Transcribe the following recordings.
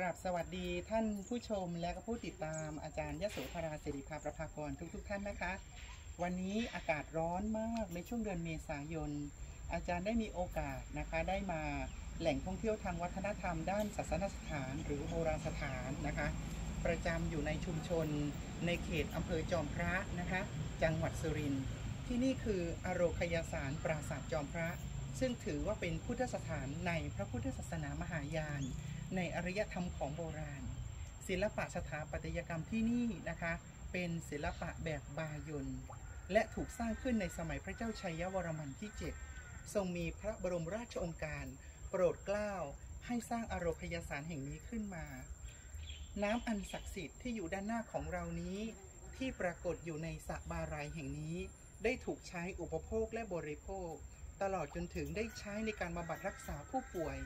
กราบสวัสดีท่านผู้ชมและก็ผู้ติดตามอาจารย์ยโสธราสิริภาประภากรทุกๆทท่านนะคะ วันนี้อากาศร้อนมากในช่วงเดือนเมษายน อาจารย์ได้มีโอกาสนะคะได้มาแหล่งท่องเที่ยวทางวัฒนธรรม ด้านศาสนสถานหรือโบราณสถานนะคะ ประจำอยู่ในชุมชน ในเขตอำเภอจอมพระนะคะ จังหวัดสุรินทร์ที่นี่คืออโรคยาสารปราสาทจอมพระ ซึ่งถือว่าเป็นพุทธสถานในพระพุทธศาสนามหายาน ในอารยธรรมของโบราณ ศิลปะสถาปัตยกรรมที่นี่นะคะ เป็นศิลปะแบบบายนและถูกสร้างขึ้นในสมัยพระเจ้าชัยวรมันที่ 7 ทรงมีพระบรมราชองค์การ โปรดเกล้าให้สร้างอโรคยาสารแห่งนี้ขึ้นมา น้ำอันศักดิ์สิทธิ์ที่อยู่ด้านหน้าของเรานี้ ที่ปรากฏอยู่ในสระบารายแห่งนี้ ได้ถูกใช้อุปโภคและบริโภค ตลอดจนถึงได้ใช้ในการบำบัดรักษาผู้ป่วย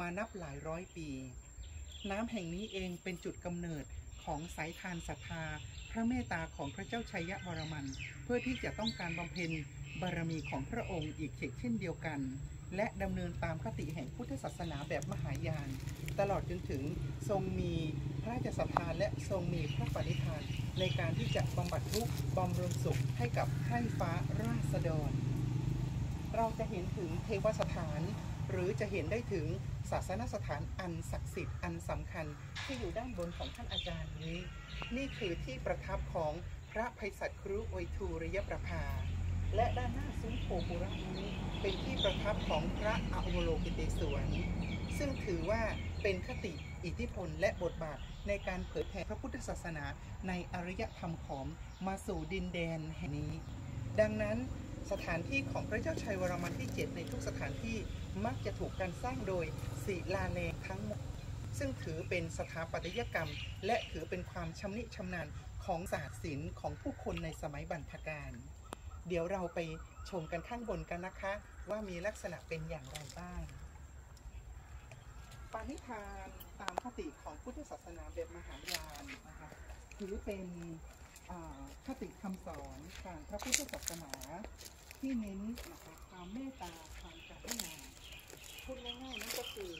มานับหลายร้อยปี น้ำแห่งนี้เองเป็นจุดกำเนิดของสายทานศรัทธา พระเมตตาของพระเจ้าชัยวรมัน เพื่อที่จะต้องการบำเพ็ญบารมีของพระองค์อีกเช่นเดียวกัน และดำเนินตามคติแห่งพุทธศาสนาแบบมหายาน ตลอดจนถึงทรงมีพระราชศรัทธาและทรงมีพระปณิธาน ในการที่จะบำบัดทุกข์บำรุงสุขให้กับไพร่ฟ้าราษฎร เราจะเห็นถึงเทวสถาน หรือจะเห็นได้ถึงศาสนสถานอันศักดิ์สิทธิ์อันสำคัญที่อยู่ด้านบนของท่านอาจารย์นี้ นี่คือที่ประทับของพระภัยสัตว์ครุอวยทูรยประภา และด้านหน้าซุ้มโพปุระนี้เป็นที่ประทับของพระอโวโลกิเตศวรซึ่งถือว่าเป็นคติอิทธิพลและบทบาทในการเผยแผ่พระพุทธศาสนาในอารยธรรมของมาสู่ดินแดนแห่งนี้ ดังนั้น สถานที่ของพระเจ้าชัยวรมันที่ 7 ในทุกสถานที่มักจะถูกการสร้างโดยศิลาแรงทั้งหมด ซึ่งถือเป็นสถาปัตยกรรม และถือเป็นความชำนิชำนาญของศาสตร์ศิลป์ของผู้คนในสมัยบรรพกาลเดี๋ยวเราไปชมกันข้างบนกันนะคะ ว่ามีลักษณะเป็นอย่างไรบ้างปาณิธานตามคติของพุทธศาสนาแบบมหายานนะคะถือเป็น คติคำสอนทางพระพุทธศาสนาที่เน้นนะคะความเมตตาความกรุณาพูดง่ายๆนั่นก็คือ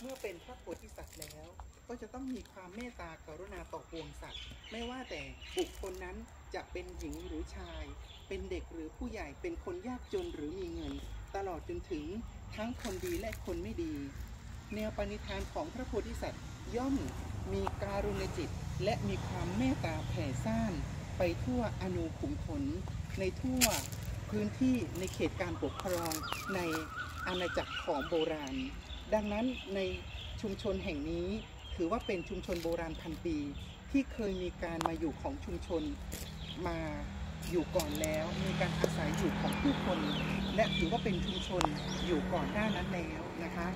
เมื่อเป็นพระโพธิสัตว์แล้ว ก็จะต้องมีความเมตตากรุณาต่อปวงสัตว์ ไม่ว่าแต่บุคคลนั้นจะเป็นหญิงหรือชาย เป็นเด็กหรือผู้ใหญ่เป็นคนยากจนหรือมีเงิน ตลอดจนถึงทั้งคนดีและคนไม่ดี แนวปณิธานของพระโพธิสัตว์ย่อม มีการุณจิต และมีความเมตตาแผ่ซ่าน ไปทั่วอนูขุมขน ในทั่วพื้นที่ในเขตการปกครองในอาณาจักรของโบราณ ดังนั้นในชุมชนแห่งนี้ถือว่าเป็นชุมชนโบราณพันปี ที่เคยมีการมาอยู่ของชุมชนมาอยู่ก่อนแล้ว มีการอาศัยอยู่ของผู้คน และถือว่าเป็นชุมชนอยู่ก่อนหน้านั้นแล้วนะคะ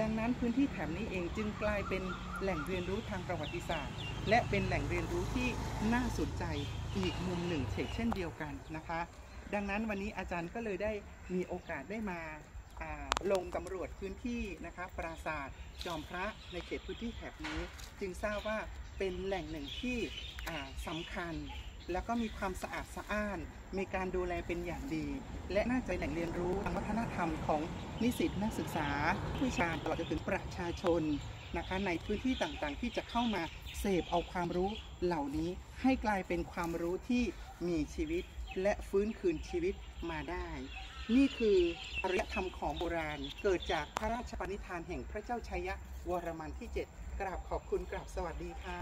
ดังนั้นพื้นที่แถบนี้เองจึงกลายเป็นแหล่งเรียนรู้ทางประวัติศาสตร์ และเป็นแหล่งเรียนรู้ที่น่าสนใจอีกมุมหนึ่งเช่นเดียวกันนะคะ ดังนั้นวันนี้อาจารย์ก็เลยได้มีโอกาสได้มาลงสำรวจพื้นที่นะคะปราสาทจอมพระในเขตพื้นที่แถบนี้ จึงทราบว่าเป็นแหล่งหนึ่งที่สำคัญ แล้วก็มีความสะอาดสะอ้าน มีการดูแลเป็นอย่างดี และน่าจะเป็นแหล่งเรียนรู้ทางวัฒนธรรมของนิสิตนักศึกษาผู้ชาญตลอดจนถึงประชาชนนะคะในพื้นที่ต่างๆ ที่จะเข้ามาเสพเอาความรู้เหล่านี้ให้กลายเป็นความรู้ที่มีชีวิตและฟื้นคืนชีวิตมาได้ นี่คืออารยธรรมของโบราณ เกิดจากพระราชปณิธานแห่งพระเจ้าชัยะวรมันที่ 7 กราบขอบคุณกราบสวัสดีค่ะ